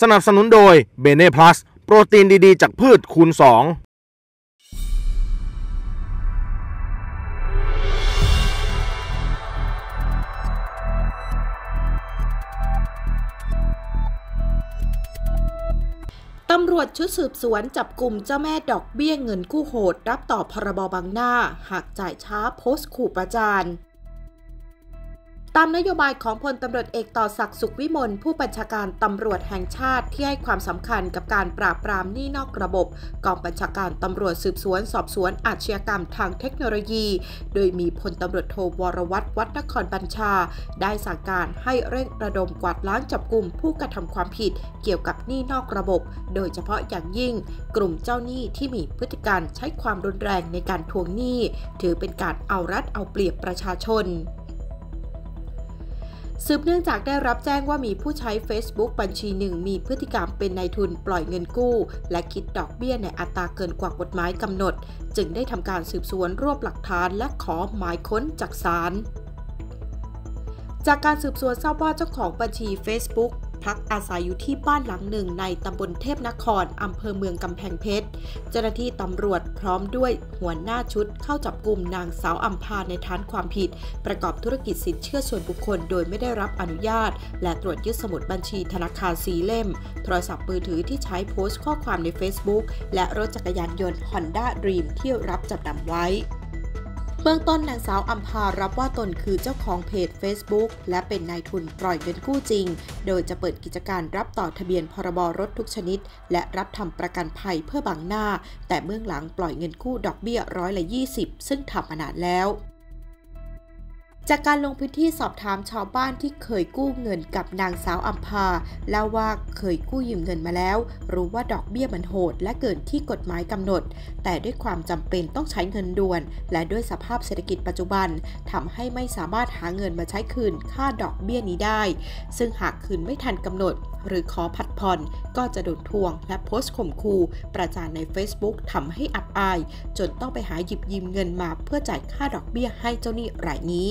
สนับสนุนโดยเบเน่พลัสโปรตีนดีๆ จากพืชคูณ 2ตำรวจชุดสืบสวนจับกลุ่มเจ้าแม่ดอกเบี้ยเงินกู้โหด รับต่อพรบบังหน้า หากจ่ายช้าโพสต์ขู่ประจาน ตามนโยบายของพลตำรวจเอกต่อศักดิ์สุขวิมลผู้บัญชาการตำรวจแห่งชาติที่ให้ความสำคัญกับการปราบปรามหนี้นอกระบบกองบัญชาการตำรวจสืบสวน สอบสวนอาชญากรรมทางเทคโนโลยี โดยมีพลตำรวจโทวรวัตรวัดนครบัญชา ได้สั่งการให้เร่งระดมกวาดล้างจับกลุ่มผู้กระทำความผิดเกี่ยวกับหนี้นอกระบบ โดยเฉพาะอย่างยิ่ง กลุ่มเจ้าหนี้ที่มีพฤติการใช้ความรุนแรงในการทวงหนี้ ถือเป็นการเอารัดเอาเปรียบประชาชน สืบเนื่องจากได้รับแจ้งว่ามีผู้ใช้ Facebook บัญชีหนึ่งมีพฤติกรรมเป็นนายทุนปล่อยเงินกู้ และคิดดอกเบี้ยในอัตราเกินกว่ากฎหมายกำหนด จึงได้ทำการสืบสวนรวบหลักฐานและขอหมายค้นจากศาล จากการสืบสวนทราบว่าเจ้าของบัญชี Facebook พักอาศัยอยู่ที่บ้านหลังหนึ่งในตำบลเทพนคร อำเภอเมืองกำแพงเพชร เจ้าหน้าที่ตำรวจพร้อมด้วยหัวหน้าชุดเข้าจับกลุ่มนางสาวอัมพาในฐานความผิด ประกอบธุรกิจสินเชื่อส่วนบุคคลโดยไม่ได้รับอนุญาต และตรวจยึดสมุดบัญชีธนาคารสีเล่ม โทรศัพท์มือถือที่ใช้โพสต์ข้อความใน Facebook และรถจักรยานยนต์ Honda Dream ที่รับจับนำไว้ เบื้องต้นนางสาวอัมพารับว่าตนคือเจ้าของเพจ Facebook และเป็นนายทุนปล่อยเงินกู้จริง โดยจะเปิดกิจการรับต่อทะเบียนพรบรถทุกชนิด และรับทำประกันภัยเพื่อบังหน้า แต่เมื่องหลังปล่อยเงินกู้ดอกเบี้ยร้อยละ 20 ซึ่งทำมานานแล้ว จากการลงพื้นที่สอบถามชาวบ้านที่เคยกู้เงินกับนางสาวอัมพาเล่าว่าเคยกู้ยืมเงินมาแล้ว รู้ว่าดอกเบี้ยมันโหด และเกินที่กฎหมายกำหนด แต่ด้วยความจำเป็นต้องใช้เงินด่วน และด้วยสภาพเศรษฐกิจปัจจุบันทำให้ไม่สามารถหาเงินมาใช้คืนค่าดอกเบี้ยนี้ได้ ซึ่งหากคืนไม่ทันกำหนด หรือขอผัดผ่อนก็จะโดนทวง และโพสต์ข่มขู่ประจานใน Facebook ทำให้อับอาย จนต้องไปหาหยิบยืมเงินมาเพื่อจ่ายค่าดอกเบี้ยให้เจ้าหนี้รายนี้